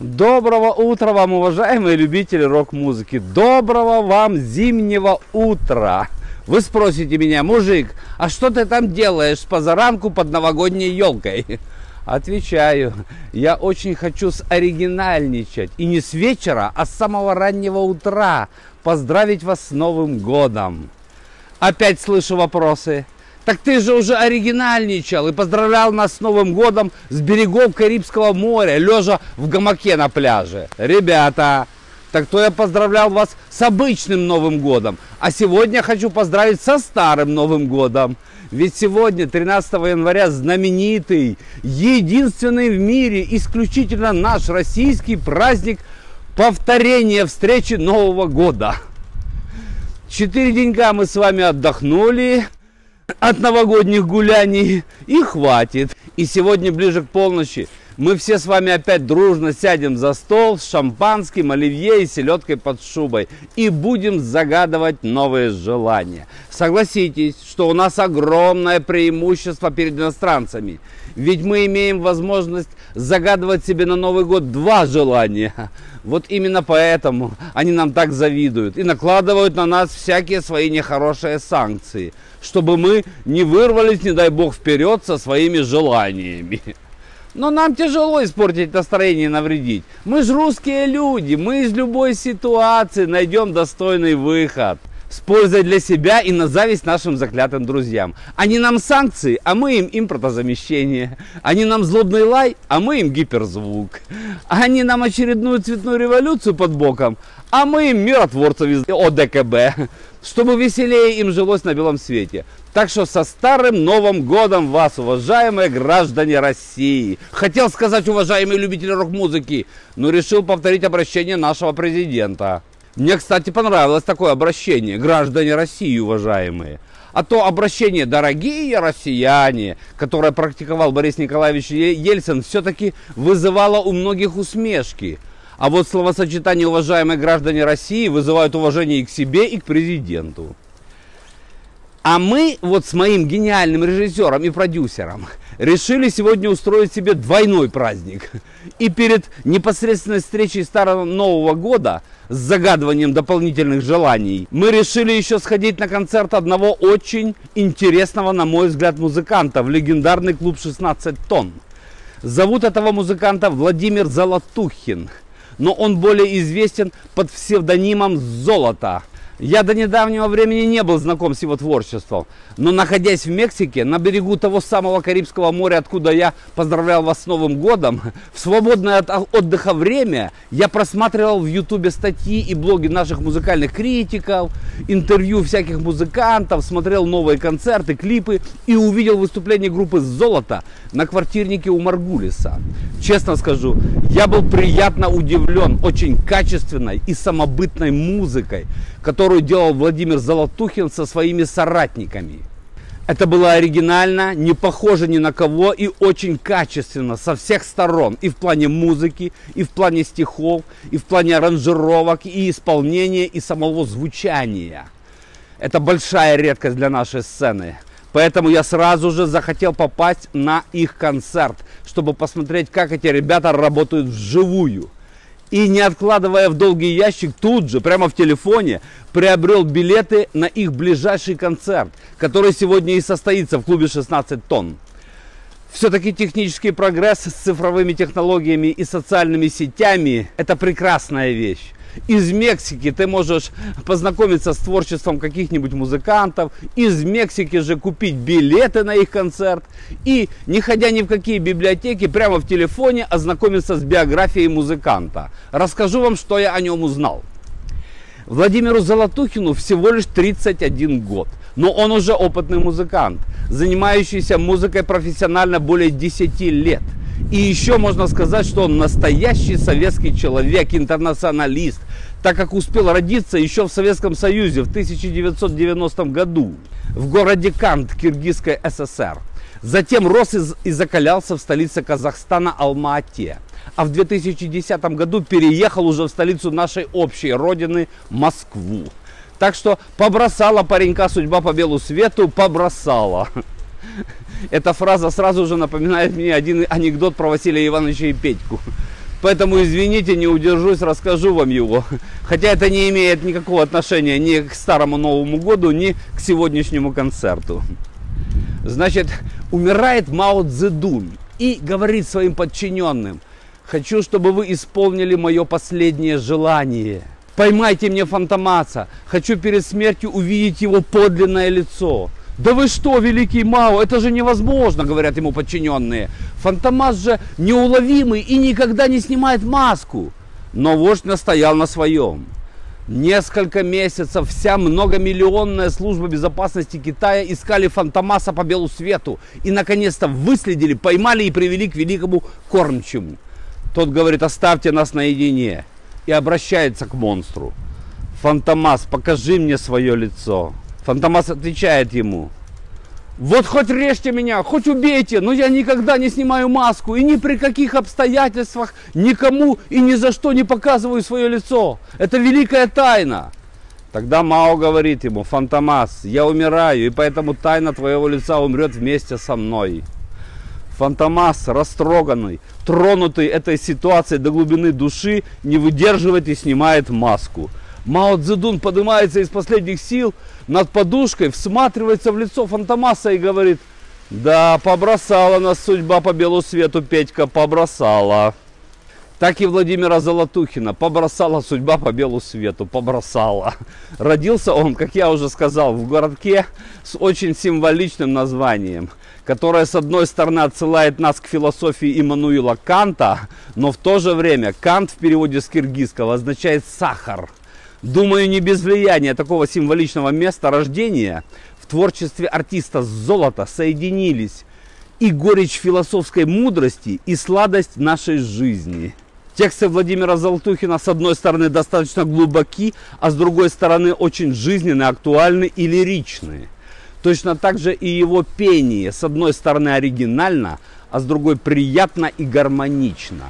Доброго утра вам, уважаемые любители рок-музыки. Доброго вам зимнего утра. Вы спросите меня, мужик, а что ты там делаешь с позаранку под новогодней елкой? Отвечаю, я очень хочу оригинальничать. И не с вечера, а с самого раннего утра поздравить вас с Новым годом. Опять слышу вопросы. Так ты же уже оригинальничал и поздравлял нас с Новым годом с берегов Карибского моря, лежа в гамаке на пляже. Ребята, так то я поздравлял вас с обычным Новым годом, а сегодня хочу поздравить со старым Новым годом. Ведь сегодня, 13 января, знаменитый, единственный в мире, исключительно наш российский праздник повторения встречи Нового года. Четыре денька мы с вами отдохнули, от новогодних гуляний и хватит. И сегодня ближе к полночи мы все с вами опять дружно сядем за стол с шампанским, оливье и селедкой под шубой и будем загадывать новые желания. Согласитесь, что у нас огромное преимущество перед иностранцами. Ведь мы имеем возможность загадывать себе на Новый год два желания. Вот именно поэтому они нам так завидуют и накладывают на нас всякие свои нехорошие санкции, чтобы мы не вырвались, не дай бог, вперед со своими желаниями. Но нам тяжело испортить настроение и навредить. Мы же русские люди, мы из любой ситуации найдем достойный выход с пользой для себя и на зависть нашим заклятым друзьям. Они нам санкции, а мы им импортозамещение. Они нам злобный лай, а мы им гиперзвук. Они нам очередную цветную революцию под боком, а мы им миротворцев из ОДКБ, чтобы веселее им жилось на белом свете. Так что со старым Новым Годом вас, уважаемые граждане России. Хотел сказать, уважаемые любители рок-музыки, но решил повторить обращение нашего президента. Мне, кстати, понравилось такое обращение. Граждане России, уважаемые. А то обращение «дорогие россияне», которое практиковал Борис Николаевич Ельцин, все-таки вызывало у многих усмешки. А вот словосочетание «уважаемые граждане России» вызывают уважение и к себе, и к президенту. А мы вот с моим гениальным режиссером и продюсером решили сегодня устроить себе двойной праздник. И перед непосредственной встречей Старого Нового Года с загадыванием дополнительных желаний мы решили еще сходить на концерт одного очень интересного, на мой взгляд, музыканта в легендарный клуб 16 тонн. Зовут этого музыканта Владимир Золотухин, но он более известен под псевдонимом Золото – я до недавнего времени не был знаком с его творчеством, но находясь в Мексике, на берегу того самого Карибского моря, откуда я поздравлял вас с Новым годом, в свободное от отдыха время я просматривал в Ютубе статьи и блоги наших музыкальных критиков, интервью всяких музыкантов, смотрел новые концерты, клипы и увидел выступление группы «Золото» на квартирнике у Маргулиса. Честно скажу, я был приятно удивлен очень качественной и самобытной музыкой, которую делал Владимир Золотухин со своими соратниками. Это было оригинально, не похоже ни на кого и очень качественно со всех сторон. И в плане музыки, и в плане стихов, и в плане аранжировок, и исполнения, и самого звучания. Это большая редкость для нашей сцены. Поэтому я сразу же захотел попасть на их концерт, чтобы посмотреть, как эти ребята работают вживую и не откладывая в долгий ящик, тут же, прямо в телефоне, приобрел билеты на их ближайший концерт, который сегодня и состоится в клубе 16 тонн. Все-таки технический прогресс с цифровыми технологиями и социальными сетями – это прекрасная вещь из Мексики ты можешь познакомиться с творчеством каких-нибудь музыкантов, из Мексики же купить билеты на их концерт и, не ходя ни в какие библиотеки, прямо в телефоне ознакомиться с биографией музыканта. Расскажу вам, что я о нем узнал. Владимиру Золотухину всего лишь 31 год, но он уже опытный музыкант, занимающийся музыкой профессионально более 10 лет – и еще можно сказать, что он настоящий советский человек, интернационалист, так как успел родиться еще в Советском Союзе в 1990 году в городе Кант Киргизской ССР. Затем рос и закалялся в столице Казахстана Алма-Ате. А в 2010 году переехал уже в столицу нашей общей родины Москву. Так что побросала паренька судьба по белу свету, побросала. Эта фраза сразу же напоминает мне один анекдот про Василия Ивановича и Петьку. Поэтому, извините, не удержусь, расскажу вам его. Хотя это не имеет никакого отношения ни к старому Новому году, ни к сегодняшнему концерту. Значит, умирает Мао Цзэдун и говорит своим подчиненным, хочу, чтобы вы исполнили мое последнее желание. Поймайте мне Фантомаса, хочу перед смертью увидеть его подлинное лицо. Да вы что, великий Мао, это же невозможно, говорят ему подчиненные. Фантомас же неуловимый и никогда не снимает маску. Но вождь настоял на своем. Несколько месяцев вся многомиллионная служба безопасности Китая искали Фантомаса по белу свету и наконец-то выследили, поймали и привели к великому кормчему. Тот говорит, оставьте нас наедине и обращается к монстру. Фантомас, покажи мне свое лицо. Фантомас отвечает ему, вот хоть режьте меня, хоть убейте, но я никогда не снимаю маску и ни при каких обстоятельствах никому и ни за что не показываю свое лицо. Это великая тайна. Тогда Мао говорит ему, Фантомас, я умираю, и поэтому тайна твоего лица умрет вместе со мной. Фантомас, растроганный, тронутый этой ситуацией до глубины души, не выдерживает и снимает маску. Мао Цзэдун поднимается из последних сил над подушкой, всматривается в лицо Фантомаса и говорит, да, побросала нас судьба по белу свету, Петька, побросала. Так и Владимира Золотухина побросала судьба по белу свету, побросала. Родился он, как я уже сказал, в городке с очень символичным названием, которое с одной стороны отсылает нас к философии Иммануила Канта, но в то же время Кант в переводе с киргизского означает сахар. Думаю, не без влияния такого символичного места рождения в творчестве артиста золота соединились и горечь философской мудрости, и сладость нашей жизни. Тексты Владимира Золотухина с одной стороны достаточно глубоки, а с другой стороны очень жизненные, актуальны и лиричные. Точно так же и его пение с одной стороны оригинально, а с другой приятно и гармонично.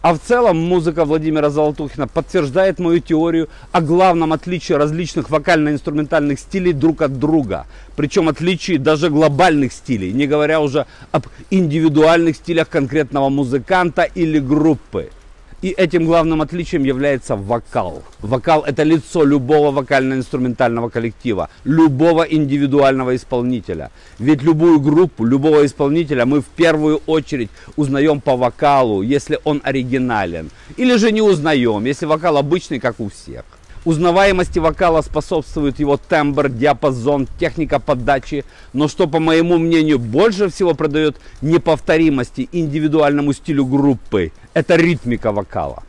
А в целом музыка Владимира Золотухина подтверждает мою теорию о главном отличии различных вокально-инструментальных стилей друг от друга. Причем отличии даже глобальных стилей, не говоря уже об индивидуальных стилях конкретного музыканта или группы. И этим главным отличием является вокал. Вокал это лицо любого вокально-инструментального коллектива, любого индивидуального исполнителя. Ведь любую группу, любого исполнителя мы в первую очередь узнаем по вокалу, если он оригинален. Или же не узнаем, если вокал обычный, как у всех. Узнаваемости вокала способствует его тембр, диапазон, техника подачи, но что, по моему мнению, больше всего придает неповторимости индивидуальному стилю группы, это ритмика вокала.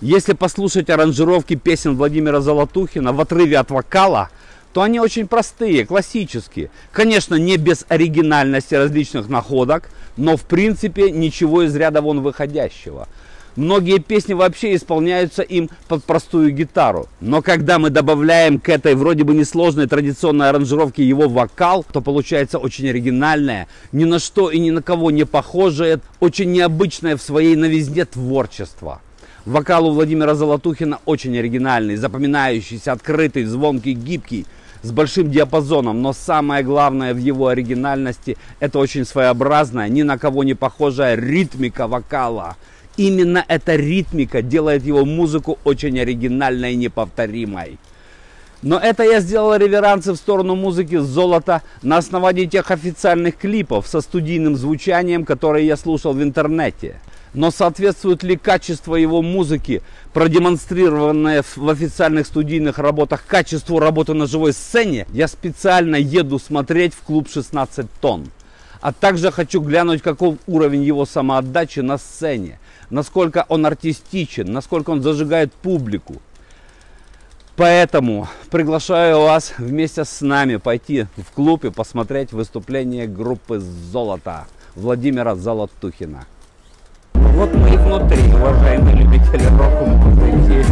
Если послушать аранжировки песен Владимира Золотухина в отрыве от вокала, то они очень простые, классические. Конечно, не без оригинальности различных находок, но в принципе ничего из ряда вон выходящего. Многие песни вообще исполняются им под простую гитару. Но когда мы добавляем к этой вроде бы несложной традиционной аранжировке его вокал, то получается очень оригинальное, ни на что и ни на кого не похожее, очень необычное в своей новизне творчество. Вокал у Владимира Золотухина очень оригинальный, запоминающийся, открытый, звонкий, гибкий, с большим диапазоном. Но самое главное в его оригинальности это очень своеобразная, ни на кого не похожая ритмика вокала. Именно эта ритмика делает его музыку очень оригинальной и неповторимой. Но это я сделал реверансы в сторону музыки золота на основании тех официальных клипов со студийным звучанием, которые я слушал в интернете. Но соответствует ли качество его музыки, продемонстрированное в официальных студийных работах, качеству работы на живой сцене, я специально еду смотреть в клуб 16 тонн. А также хочу глянуть, каков уровень его самоотдачи на сцене насколько он артистичен, насколько он зажигает публику. Поэтому приглашаю вас вместе с нами пойти в клуб и посмотреть выступление группы «Золото» Владимира Золотухина. Вот мы и внутри, уважаемые любители рок-музыки.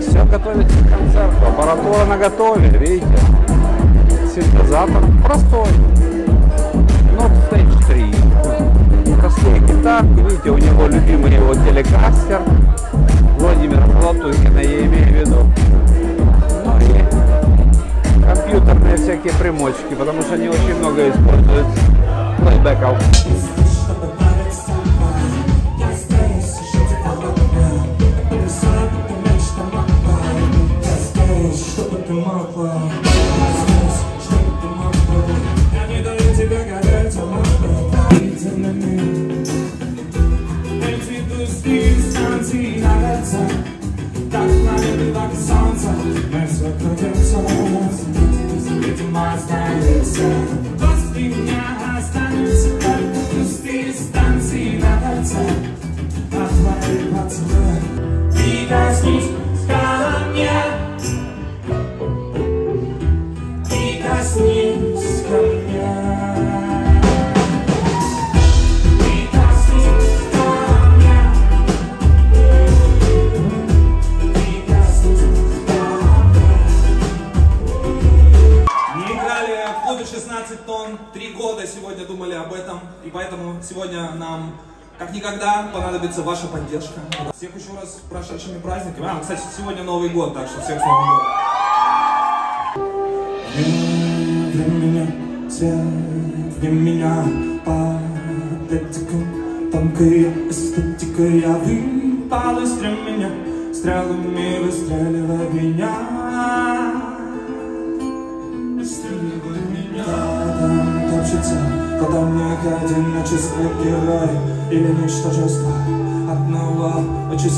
Все готовится к концерту. Аппаратура на готове, видите? Синтезатор простой. Спартак. Видите, у него любимый его телекастер Владимир Платухина, я имею в виду. Ну и компьютерные всякие примочки, потому что они очень много используют плейбеков. Чтобы ты answer. поддержка. Всех еще раз с прошедшими праздниками. А, кстати, сегодня Новый год, так что всех с Новым годом. Меня, цвет, для меня, под этиком, тонкой эстетикой я выпал из меня, стрелами. Выстреливай меня. Потом как одиночество герой или ничтожество приятного. Очень...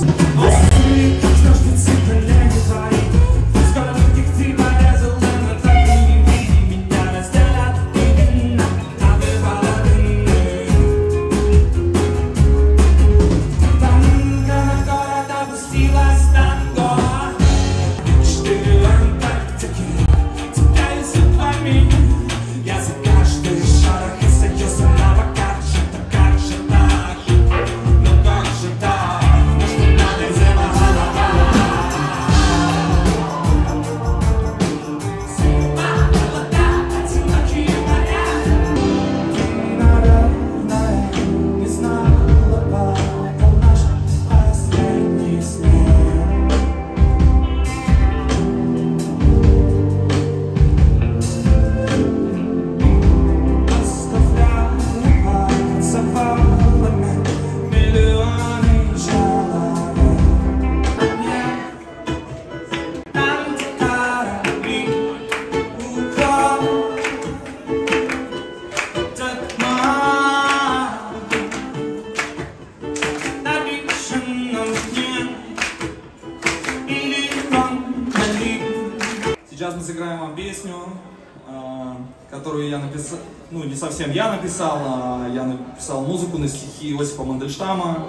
ну, не совсем я написал, а я написал музыку на стихи Осипа Мандельштама.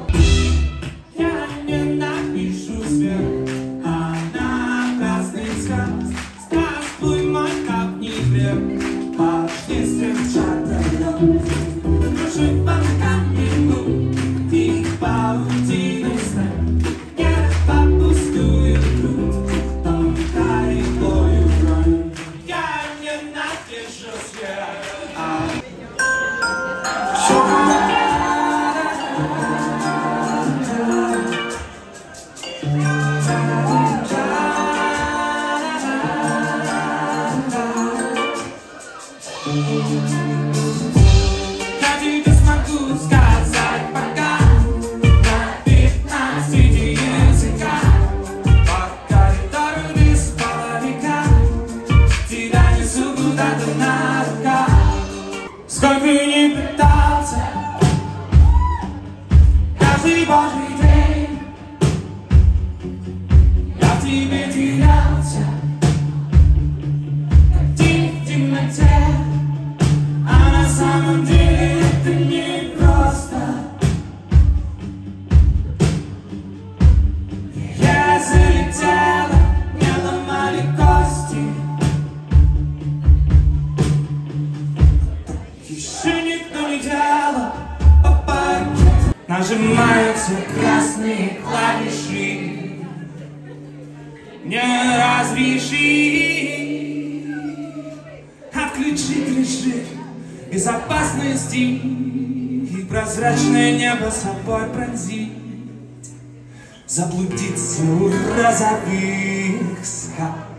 Заблудиться у розовых скал.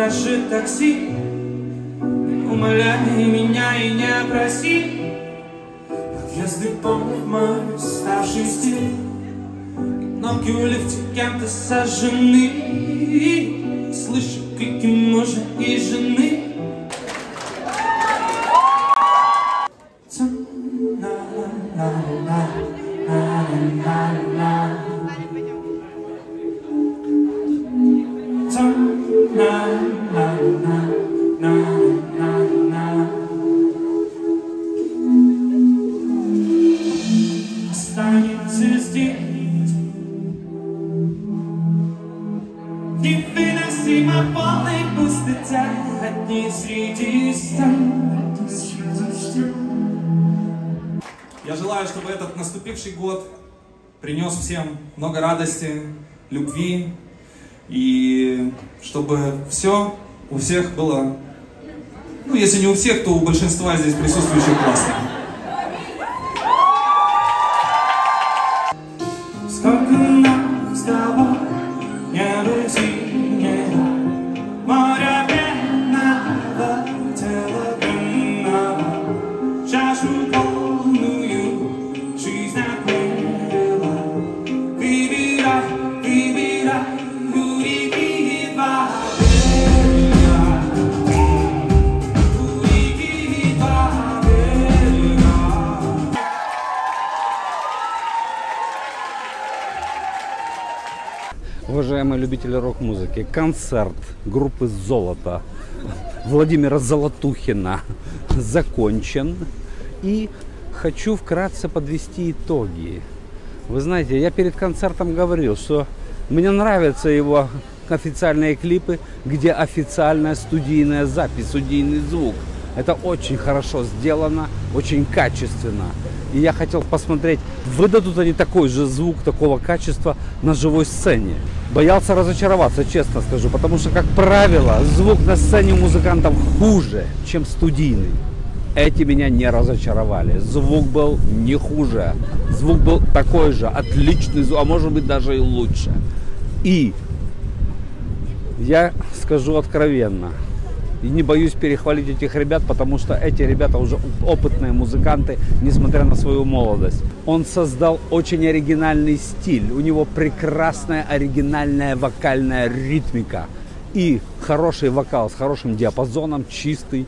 Дрожит такси. Умоляй меня и не проси Подъезды помнят мой ставший стиль. Кнопки в лифте кем-то сожжены. Слышу крики мужа и жены Останется здесь Невыносимо полной пустоте Одни среди стен Я желаю, чтобы этот наступивший год принес всем много радости, любви и чтобы все у всех было, ну если не у всех, то у большинства здесь присутствующих классно. Любители рок-музыки, концерт группы «Золото» Владимира Золотухина закончен. И хочу вкратце подвести итоги. Вы знаете, я перед концертом говорил, что мне нравятся его официальные клипы, где официальная студийная запись, студийный звук. Это очень хорошо сделано, очень качественно. И я хотел посмотреть, выдадут они такой же звук, такого качества на живой сцене. Боялся разочароваться, честно скажу, потому что, как правило, звук на сцене у музыкантов хуже, чем студийный. Эти меня не разочаровали. Звук был не хуже. Звук был такой же, отличный звук, а может быть даже и лучше. И я скажу откровенно, и не боюсь перехвалить этих ребят, потому что эти ребята уже опытные музыканты, несмотря на свою молодость. Он создал очень оригинальный стиль. У него прекрасная оригинальная вокальная ритмика. И хороший вокал с хорошим диапазоном, чистый,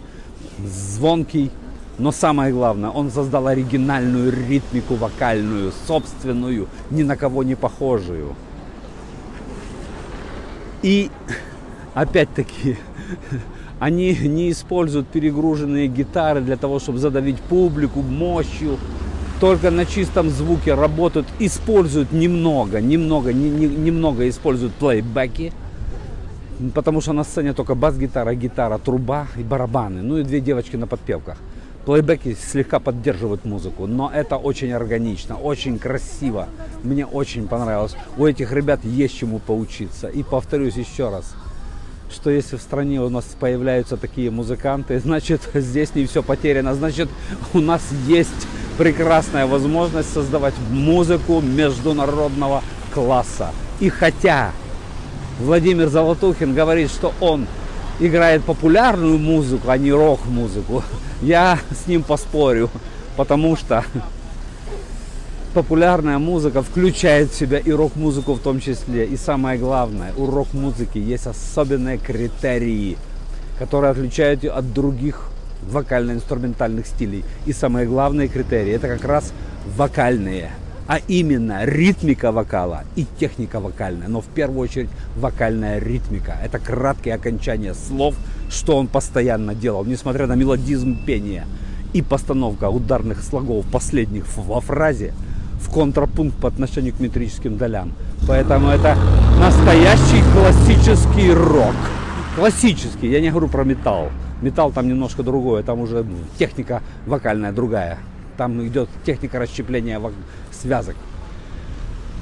звонкий. Но самое главное, он создал оригинальную ритмику вокальную, собственную, ни на кого не похожую. И опять-таки они не используют перегруженные гитары для того, чтобы задавить публику мощью. Только на чистом звуке работают, используют немного, немного, не- не- немного используют плейбеки. Потому что на сцене только бас-гитара, гитара, труба и барабаны. Ну и две девочки на подпевках. Плейбеки слегка поддерживают музыку, но это очень органично, очень красиво. Мне очень понравилось. У этих ребят есть чему поучиться. И повторюсь еще раз, что если в стране у нас появляются такие музыканты, значит здесь не все потеряно, значит у нас есть прекрасная возможность создавать музыку международного класса. И хотя Владимир Золотухин говорит, что он играет популярную музыку, а не рок-музыку, я с ним поспорю, потому что популярная музыка включает в себя и рок-музыку в том числе. И самое главное, у рок-музыки есть особенные критерии, которые отличают ее от других вокально-инструментальных стилей. И самые главные критерии это как раз вокальные, а именно ритмика вокала и техника вокальная, но в первую очередь вокальная ритмика. Это краткие окончания слов, что он постоянно делал, несмотря на мелодизм пения и постановка ударных слогов последних во фразе в контрапункт по отношению к метрическим долям. Поэтому это настоящий классический рок. Классический, я не говорю про металл. Металл там немножко другое, там уже техника вокальная другая. Там идет техника расщепления связок.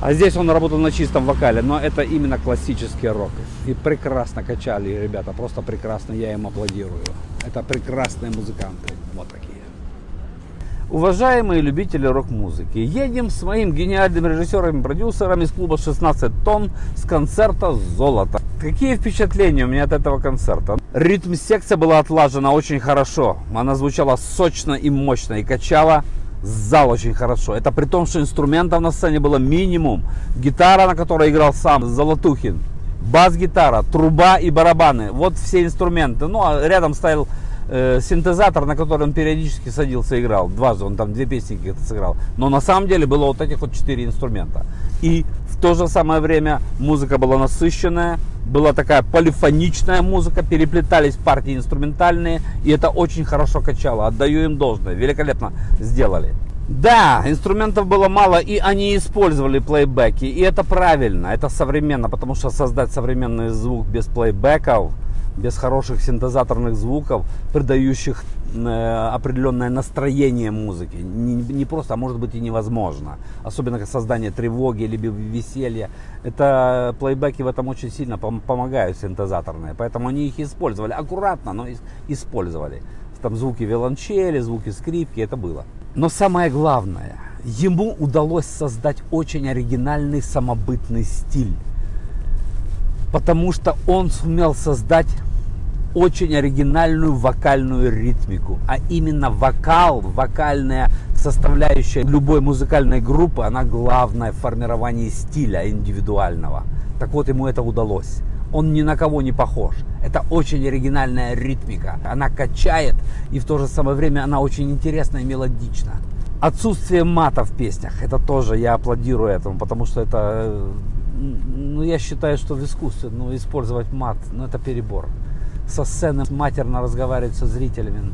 А здесь он работал на чистом вокале, но это именно классический рок. И прекрасно качали ребята, просто прекрасно, я им аплодирую. Это прекрасные музыканты, вот такие. Уважаемые любители рок-музыки, едем с моим гениальным режиссером и продюсером из клуба 16 тонн с концерта «Золото». Какие впечатления у меня от этого концерта? Ритм-секция была отлажена очень хорошо. Она звучала сочно и мощно и качала зал очень хорошо. Это при том, что инструментов на сцене было минимум. Гитара, на которой играл сам Золотухин, бас-гитара, труба и барабаны. Вот все инструменты. Ну, а рядом стоял э, синтезатор, на который он периодически садился и играл. Дважды он там две песни каких-то сыграл. Но на самом деле было вот этих вот четыре инструмента. И в то же самое время музыка была насыщенная, была такая полифоничная музыка, переплетались партии инструментальные, и это очень хорошо качало. Отдаю им должное, великолепно сделали. Да, инструментов было мало, и они использовали плейбеки, и это правильно, это современно, потому что создать современный звук без плейбеков – без хороших синтезаторных звуков, придающих э, определенное настроение музыки. Не, не просто, а может быть и невозможно. Особенно как создание тревоги, либо веселья. Это плейбеки в этом очень сильно пом- помогают синтезаторные. Поэтому они их использовали аккуратно, но использовали. Там звуки виолончели, звуки скрипки, это было. Но самое главное, ему удалось создать очень оригинальный самобытный стиль потому что он сумел создать очень оригинальную вокальную ритмику. А именно вокал, вокальная составляющая любой музыкальной группы, она главное в формировании стиля индивидуального. Так вот, ему это удалось. Он ни на кого не похож. Это очень оригинальная ритмика. Она качает, и в то же самое время она очень интересна и мелодична. Отсутствие мата в песнях, это тоже я аплодирую этому, потому что это ну, я считаю, что в искусстве ну, использовать мат, ну, это перебор. Со сцены матерно разговаривать со зрителями.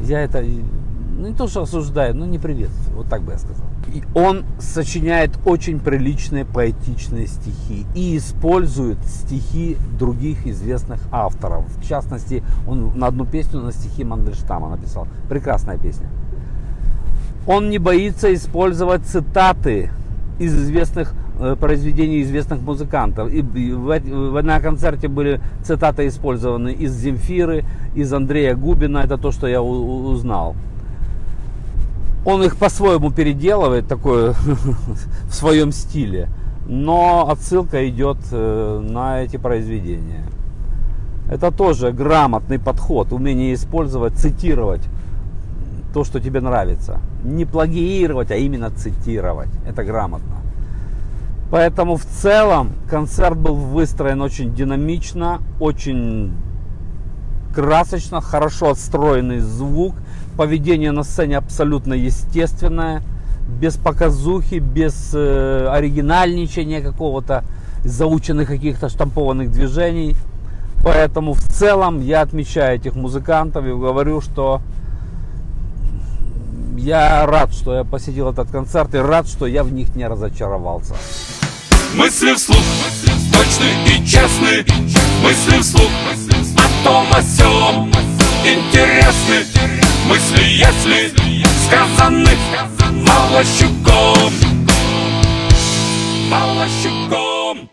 Я это ну, не то, что осуждаю, но не приветствую. Вот так бы я сказал. И он сочиняет очень приличные поэтичные стихи и использует стихи других известных авторов. В частности, он на одну песню на стихи Мандельштама написал. Прекрасная песня. Он не боится использовать цитаты из известных произведений известных музыкантов. И в, на концерте были цитаты использованы из Земфиры, из Андрея Губина, это то, что я узнал. Он их по-своему переделывает, такое в своем стиле, но отсылка идет э, на эти произведения. Это тоже грамотный подход, умение использовать, цитировать то, что тебе нравится. Не плагиировать, а именно цитировать. Это грамотно. Поэтому в целом концерт был выстроен очень динамично, очень красочно, хорошо отстроенный звук, поведение на сцене абсолютно естественное, без показухи, без э, оригинальничания какого-то, заученных каких-то штампованных движений. Поэтому в целом я отмечаю этих музыкантов и говорю, что я рад, что я посетил этот концерт и рад, что я в них не разочаровался. Мысли вслух, точные и честные Мысли вслух, о том, о сём. Интересны. Мысли, если Сказаны Молощуком Молощуком